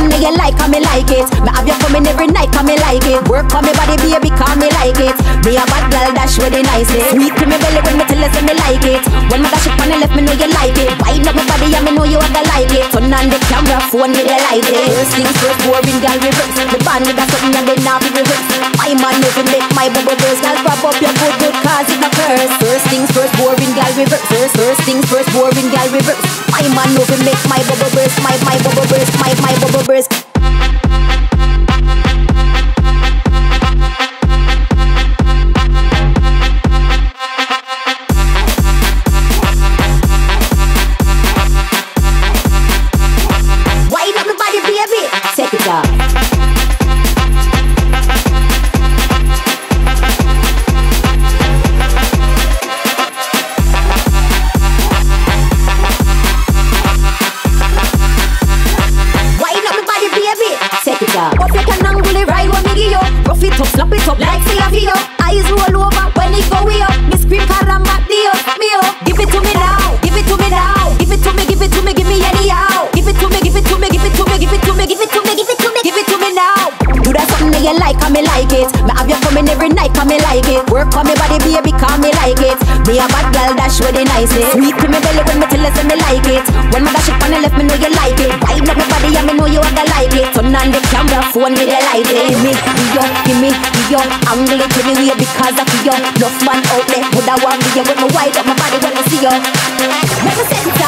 something that you like, and me like it. Me have you coming every night, and me like it. Work on me body, baby, call me like it. Me a bad girl, dash with the nicest. Eh. Sweet to me belly when me tell you say me like it. When me dash it on the left, me know you like it. Wind up my body, and me know you have like it. Turn on the camera, phone me the light it. First things first, boring girl reverse. Me band with a something and then now be reverse. My man never make my bubble burst. Girl, prop up your good, girl reverse. My man never make my bubble burst. My, my bubble burst. My, my bubble burst. Me like it. Me have you coming every night, and me like it. Work on me body, baby, call me like it. Me a bad girl, dash with the nicest. Sweet to me belly when me tell you say me like it. When me dash it on the left, me know you like it. Wind up my body, and me know you have to like it. Turn on the camera, phone me the light it. Give me, give you, give me, give you. Angle it every way because feel you. Enough man out there, would I want you with me wind up my body when I see you. Let me set